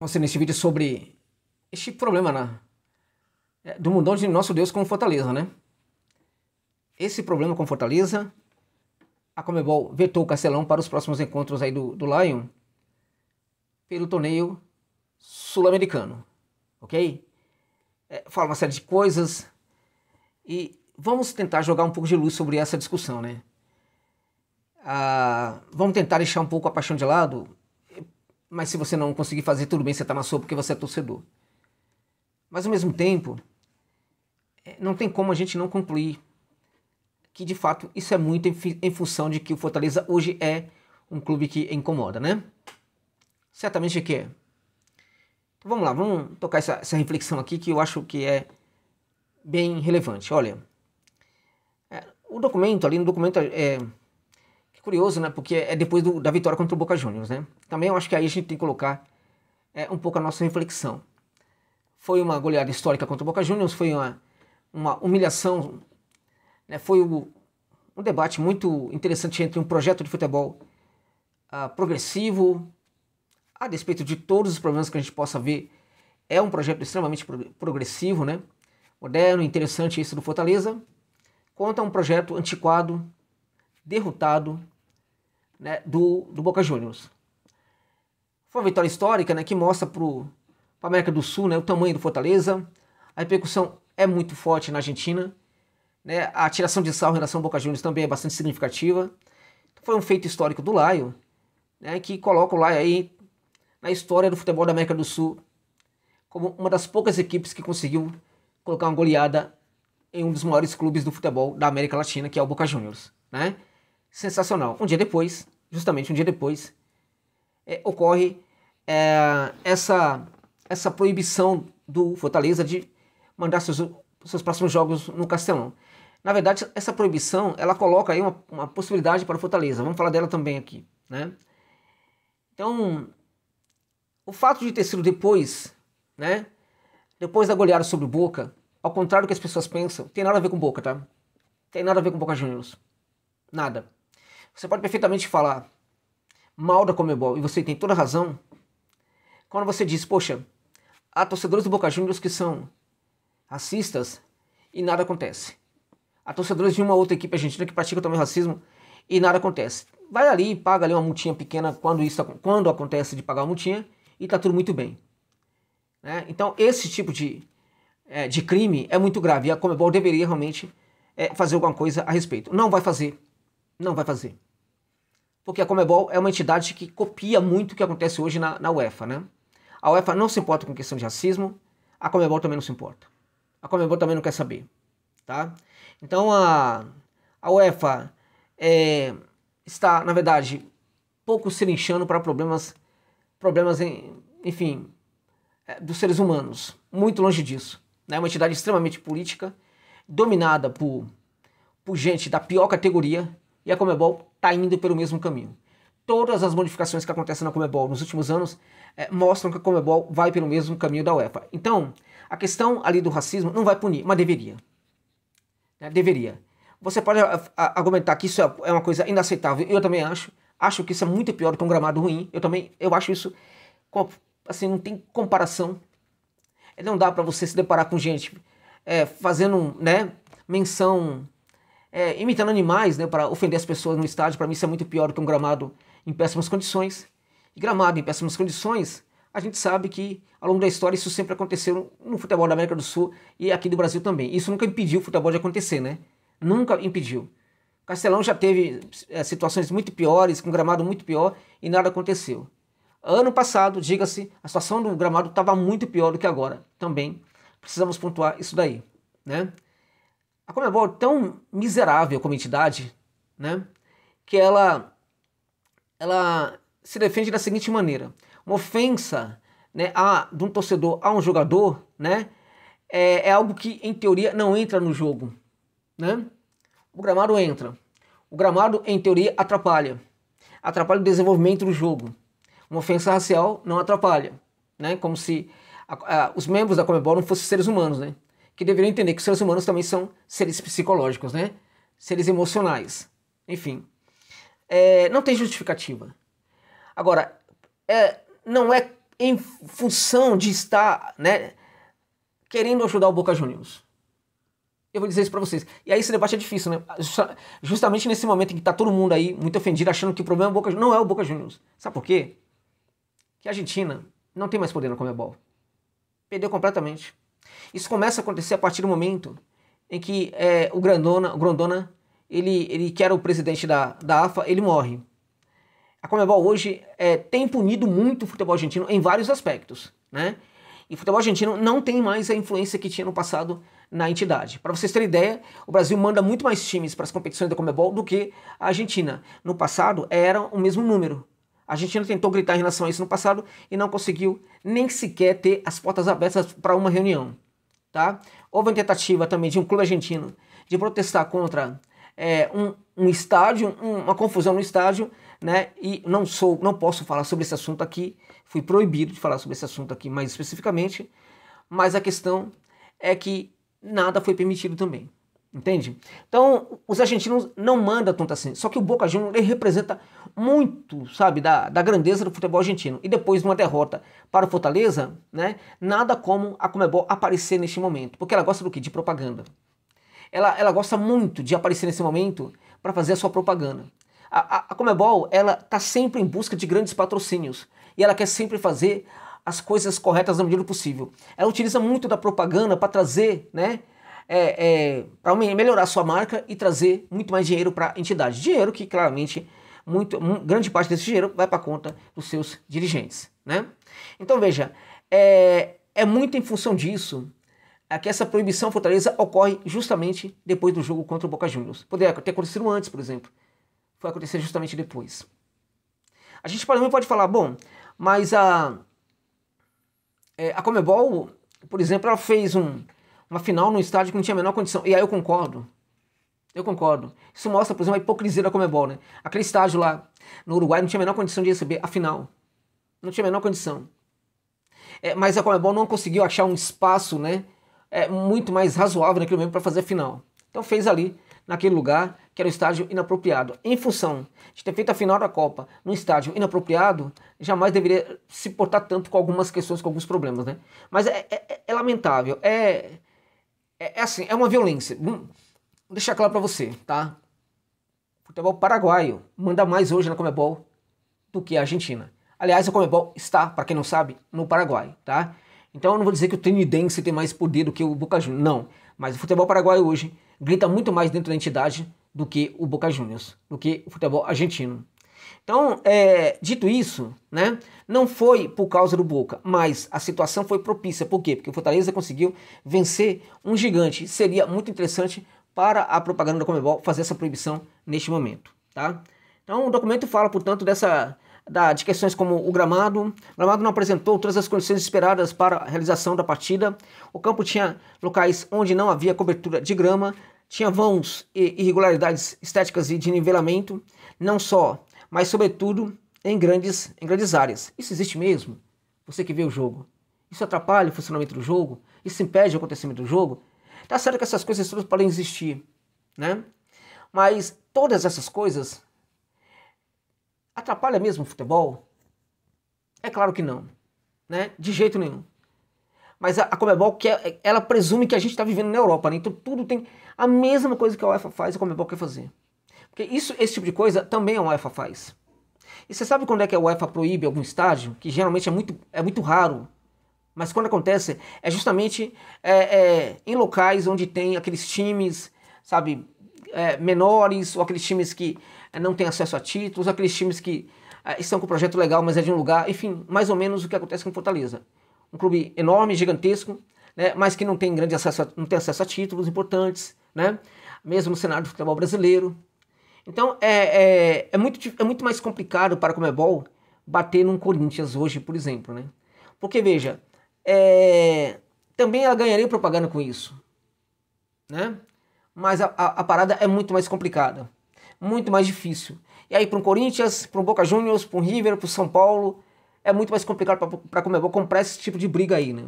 você neste vídeo sobre este problema né, do mundão de nosso Deus com Fortaleza, né? Esse problema com Fortaleza, a Comebol vetou o Castelão para os próximos encontros aí do, do Lion pelo torneio sul-americano, ok? É, fala uma série de coisas e vamos tentar jogar um pouco de luz sobre essa discussão, né? Ah, vamos tentar deixar um pouco a paixão de lado mas se você não conseguir fazer, tudo bem, você está na sua porque você é torcedor. Mas ao mesmo tempo, é, não tem como a gente não concluir que de fato isso é muito em, em função de que o Fortaleza hoje é um clube que incomoda, né? Certamente que é. Então vamos lá, vamos tocar essa, essa reflexão aqui que eu acho que é bem relevante. Olha, é, o documento ali, no documento é, curioso, né? Porque é depois do, da vitória contra o Boca Juniors, né? Também eu acho que aí a gente tem que colocar é, um pouco a nossa reflexão. Foi uma goleada histórica contra o Boca Juniors, foi uma, uma humilhação, né? Foi o, um debate muito interessante entre um projeto de futebol uh, progressivo, a despeito de todos os problemas que a gente possa ver, é um projeto extremamente progressivo, né? Moderno, interessante esse do Fortaleza, contra um projeto antiquado, derrotado né, do, do Boca Juniors. Foi uma vitória histórica né, que mostra para a América do Sul né, o tamanho do Fortaleza. A repercussão é muito forte na Argentina. Né, a tiração de sal em relação ao Boca Juniors também é bastante significativa. Foi um feito histórico do Laio, né, que coloca o Laio aí na história do futebol da América do Sul como uma das poucas equipes que conseguiu colocar uma goleada em um dos maiores clubes do futebol da América Latina, que é o Boca Juniors. Né? Sensacional. Um dia depois, justamente um dia depois, é, ocorre é, essa, essa proibição do Fortaleza de mandar seus, seus próximos jogos no Castelão. Na verdade, essa proibição ela coloca aí uma, uma possibilidade para o Fortaleza. Vamos falar dela também aqui, né? Então, o fato de ter sido depois, né? Depois da goleada sobre o Boca, ao contrário do que as pessoas pensam, tem nada a ver com Boca, tá? Tem nada a ver com Boca Juniors. Nada. Você pode perfeitamente falar mal da Comebol e você tem toda razão quando você diz, poxa, há torcedores do Boca Juniors que são racistas e nada acontece. Há torcedores de uma outra equipe argentina que praticam também racismo e nada acontece. Vai ali e paga ali uma multinha pequena quando, isso, quando acontece de pagar uma multinha e está tudo muito bem. Né? Então esse tipo de, é, de crime é muito grave e a Comebol deveria realmente é, fazer alguma coisa a respeito. Não vai fazer. Não vai fazer. Porque a Comebol é uma entidade que copia muito o que acontece hoje na, na UEFA, né? A UEFA não se importa com questão de racismo, a Comebol também não se importa. A Comebol também não quer saber, tá? Então a, a UEFA é, está, na verdade, pouco se lixando para problemas, problemas em, enfim, é, dos seres humanos. Muito longe disso. É né? uma entidade extremamente política, dominada por, por gente da pior categoria, e a Comebol está indo pelo mesmo caminho. Todas as modificações que acontecem na Comebol nos últimos anos é, mostram que a Comebol vai pelo mesmo caminho da UEFA. Então, a questão ali do racismo não vai punir, mas deveria. Né? Deveria. Você pode a, argumentar que isso é, é uma coisa inaceitável. Eu também acho. Acho que isso é muito pior do que um gramado ruim. Eu também, eu acho isso, assim, não tem comparação. Não dá para você se deparar com gente é, fazendo, né, menção é, imitando animais, né, para ofender as pessoas no estádio. Para mim isso é muito pior do que um gramado em péssimas condições. E gramado em péssimas condições, a gente sabe que ao longo da história isso sempre aconteceu no futebol da América do Sul e aqui do Brasil também. Isso nunca impediu o futebol de acontecer, né? Nunca impediu. Castelão já teve é, situações muito piores, com gramado muito pior e nada aconteceu. Ano passado, diga-se, a situação do gramado estava muito pior do que agora. Também precisamos pontuar isso daí, né? A Comebol é tão miserável como entidade, né, que ela, ela se defende da seguinte maneira: uma ofensa né, a, de um torcedor a um jogador né, é, é algo que, em teoria, não entra no jogo. Né? O gramado entra. O gramado, em teoria, atrapalha. Atrapalha o desenvolvimento do jogo. Uma ofensa racial não atrapalha. Né? Como se a, a, os membros da Comebol não fossem seres humanos. Né? Que deveriam entender que os seres humanos também são seres psicológicos, né? Seres emocionais. Enfim. É, não tem justificativa. Agora, é, não é em função de estar, né, querendo ajudar o Boca Juniors. Eu vou dizer isso para vocês. E aí esse debate é difícil, né? Justamente nesse momento em que tá todo mundo aí muito ofendido, achando que o problema é o Boca Juniors. Não é o Boca Juniors. Sabe por quê? Que a Argentina não tem mais poder no Comebol. Perdeu completamente. Isso começa a acontecer a partir do momento em que é, o Grandona, o Grandona ele, ele que era o presidente da, da AFA, ele morre. A Comebol hoje é, tem punido muito o futebol argentino em vários aspectos, né? E o futebol argentino não tem mais a influência que tinha no passado na entidade. Para vocês terem ideia, o Brasil manda muito mais times para as competições da Comebol do que a Argentina. No passado era o mesmo número. A Argentina tentou gritar em relação a isso no passado e não conseguiu nem sequer ter as portas abertas para uma reunião. Tá? Houve uma tentativa também de um clube argentino de protestar contra é, um, um, estádio, um, uma confusão no estádio, né? E não sou, não posso falar sobre esse assunto aqui, fui proibido de falar sobre esse assunto aqui mais especificamente, mas a questão é que nada foi permitido também. Entende? Então, os argentinos não mandam tanto assim. Só que o Boca Juniors ele representa muito, sabe, da, da grandeza do futebol argentino. E depois de uma derrota para o Fortaleza, né, nada como a Comebol aparecer neste momento. Porque ela gosta do quê? De propaganda. Ela, ela gosta muito de aparecer nesse momento para fazer a sua propaganda. A, a, a Comebol, ela está sempre em busca de grandes patrocínios e ela quer sempre fazer as coisas corretas na medida do possível. Ela utiliza muito da propaganda para trazer, né, é, é, para melhorar sua marca e trazer muito mais dinheiro para a entidade. Dinheiro que claramente muito, grande parte desse dinheiro vai para a conta dos seus dirigentes, né? Então veja, é, é muito em função disso é que essa proibição Fortaleza ocorre justamente depois do jogo contra o Boca Juniors. Poderia ter acontecido antes, por exemplo. Foi acontecer justamente depois. A gente também pode falar, bom, mas a, é, a Comebol, por exemplo, ela fez um, uma final no estádio que não tinha a menor condição. E aí eu concordo. Eu concordo. Isso mostra, por exemplo, a hipocrisia da Comebol, né? Aquele estádio lá no Uruguai não tinha a menor condição de receber a final. Não tinha a menor condição. É, mas a Comebol não conseguiu achar um espaço, né? É, muito mais razoável naquele momento para fazer a final. Então fez ali naquele lugar que era um estádio inapropriado. Em função de ter feito a final da Copa num estádio inapropriado, jamais deveria se portar tanto com algumas questões, com alguns problemas, né? Mas é, é, é lamentável, é, é, é, assim, é uma violência. Vou deixar claro para você, tá? O futebol paraguaio manda mais hoje na Comebol do que a Argentina. Aliás, a Comebol está, para quem não sabe, no Paraguai, tá? Então eu não vou dizer que o Trinidense tem mais poder do que o Boca Juniors, não. Mas o futebol paraguaio hoje grita muito mais dentro da entidade do que o Boca Juniors, do que o futebol argentino. Então, é, dito isso, né, não foi por causa do Boca, mas a situação foi propícia. Por quê? Porque o Fortaleza conseguiu vencer um gigante. Seria muito interessante para a propaganda da Comebol fazer essa proibição neste momento. Tá? Então, o documento fala, portanto, dessa, da, de questões como o gramado. O gramado não apresentou todas as condições esperadas para a realização da partida. O campo tinha locais onde não havia cobertura de grama, tinha vãos e irregularidades estéticas e de nivelamento, não só, mas sobretudo em grandes, em grandes áreas. Isso existe mesmo? Você que vê o jogo. Isso atrapalha o funcionamento do jogo? Isso impede o acontecimento do jogo? Tá certo que essas coisas todas podem existir, né? Mas todas essas coisas atrapalham mesmo o futebol? É claro que não, né? De jeito nenhum. Mas a, a Comebol, que é, ela presume que a gente está vivendo na Europa, né? Então tudo tem a mesma coisa que a UEFA faz, a Comebol quer fazer. Porque isso, esse tipo de coisa também a UEFA faz. E você sabe quando é que a UEFA proíbe algum estádio? Que geralmente é muito, é muito raro. Mas quando acontece, é justamente é, é, em locais onde tem aqueles times, sabe, é, menores, ou aqueles times que é, não têm acesso a títulos, aqueles times que é, estão com um projeto legal, mas é de um lugar, enfim, mais ou menos o que acontece com Fortaleza um clube enorme, gigantesco, né, mas que não tem grande acesso a, não tem acesso a títulos importantes, né, mesmo no cenário do futebol brasileiro. Então é, é, é, muito, é muito mais complicado para o Comebol bater num Corinthians hoje, por exemplo. Né? Porque veja, é, também ela ganharia propaganda com isso. Né? Mas a, a, a parada é muito mais complicada, muito mais difícil. E aí para um Corinthians, para um Boca Juniors, para um River, para o São Paulo, é muito mais complicado para a Comebol comprar esse tipo de briga aí, né?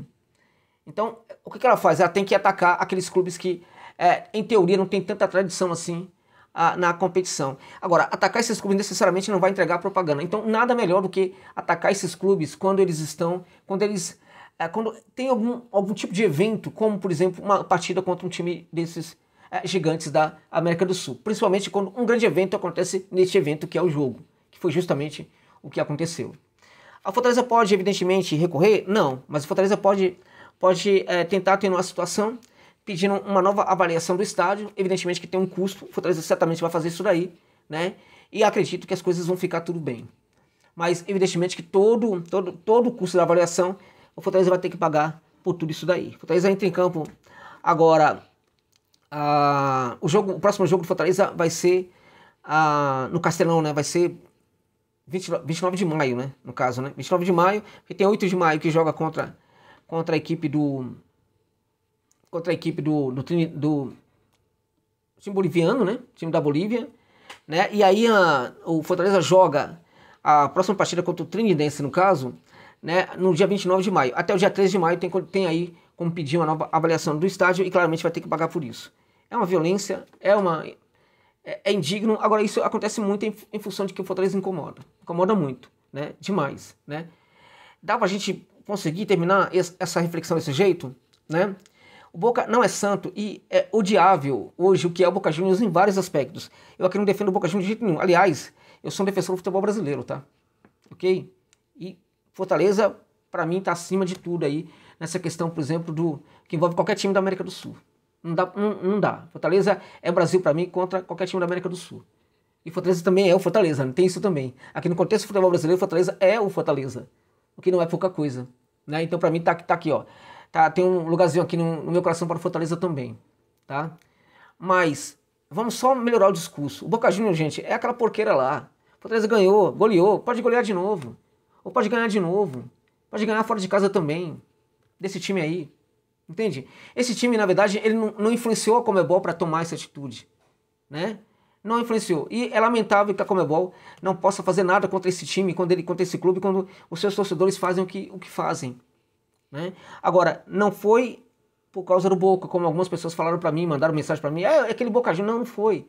Então, o que, que ela faz? Ela tem que atacar aqueles clubes que, é, em teoria, não tem tanta tradição assim a, na competição. Agora, atacar esses clubes necessariamente não vai entregar propaganda. Então, nada melhor do que atacar esses clubes quando eles estão, quando eles é, quando tem algum, algum tipo de evento, como por exemplo uma partida contra um time desses é, gigantes da América do Sul. Principalmente quando um grande evento acontece neste evento que é o jogo, que foi justamente o que aconteceu. A Fortaleza pode, evidentemente, recorrer? Não, mas a Fortaleza pode, pode é, tentar ter uma situação pedindo uma nova avaliação do estádio. Evidentemente que tem um custo, o Fortaleza certamente vai fazer isso daí, né? E acredito que as coisas vão ficar tudo bem. Mas, evidentemente, que todo, todo, todo o custo da avaliação, o Fortaleza vai ter que pagar por tudo isso daí. O Fortaleza entra em campo agora. Uh, o, jogo, o próximo jogo do Fortaleza vai ser uh, no Castelão, né? Vai ser 20, 29 de maio, né? No caso, né? 29 de maio, porque tem 8 de maio que joga contra, contra a equipe do contra a equipe do, do, do time boliviano, né? Time da Bolívia, né? E aí a, o Fortaleza joga a próxima partida contra o Trinidense, no caso, né? No dia 29 de maio. Até o dia 13 de maio tem, tem aí como pedir uma nova avaliação do estádio e claramente vai ter que pagar por isso. É uma violência, é uma é, é indigno. Agora isso acontece muito em, em, função de que o Fortaleza incomoda, incomoda muito, né? Demais, né? Dá pra gente conseguir terminar essa reflexão desse jeito, né? O Boca não é santo e é odiável hoje o que é o Boca Juniors em vários aspectos. Eu aqui não defendo o Boca Juniors de jeito nenhum. Aliás, eu sou um defensor do futebol brasileiro, tá? Ok? E Fortaleza, para mim, tá acima de tudo aí nessa questão, por exemplo, do que envolve qualquer time da América do Sul. Não dá. Não, não dá. Fortaleza é Brasil para mim contra qualquer time da América do Sul. E Fortaleza também é o Fortaleza, tem isso também. Aqui no contexto do futebol brasileiro, Fortaleza é o Fortaleza. O que não é pouca coisa. Né? Então, para mim, tá, tá aqui, ó. Tá, tem um lugarzinho aqui no, no meu coração para Fortaleza também, tá? Mas vamos só melhorar o discurso. O Boca Juniors, gente, é aquela porqueira lá. Fortaleza ganhou, goleou, pode golear de novo. Ou pode ganhar de novo. Pode ganhar fora de casa também. Desse time aí. Entende? Esse time, na verdade, ele não, não influenciou a Comebol para tomar essa atitude. Né? Não influenciou. E é lamentável que a Comebol não possa fazer nada contra esse time, contra, ele, contra esse clube, quando os seus torcedores fazem o que, o que fazem. Né? Agora, não foi por causa do Boca, como algumas pessoas falaram para mim, mandaram mensagem para mim, é, aquele Boca Juniors. Não, não foi.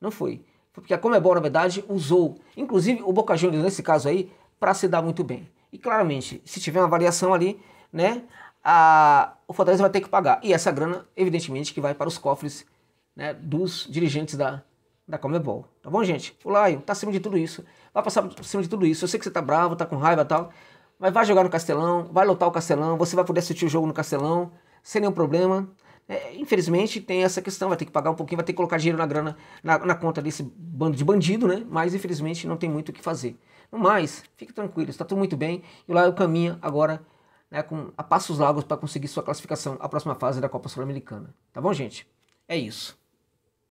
Não foi. Foi porque a Comebol, na verdade, usou, inclusive o Boca Juniors, nesse caso aí, para se dar muito bem. E claramente, se tiver uma variação ali, né, a, o Fortaleza vai ter que pagar. E essa grana, evidentemente, que vai para os cofres né, dos dirigentes da, da Comebol. Tá bom, gente? O Laio tá acima de tudo isso. Vai passar por cima de tudo isso. Eu sei que você tá bravo, tá com raiva e tal. Mas vai jogar no Castelão, vai lotar o Castelão, você vai poder assistir o jogo no Castelão, sem nenhum problema. É, infelizmente tem essa questão, vai ter que pagar um pouquinho, vai ter que colocar dinheiro na grana, na, na conta desse bando de bandido, né? Mas infelizmente não tem muito o que fazer. No mais, fique tranquilo, está tudo muito bem. E lá eu caminho agora né, com, a passos largos para conseguir sua classificação à próxima fase da Copa Sul-Americana. Tá bom, gente? É isso.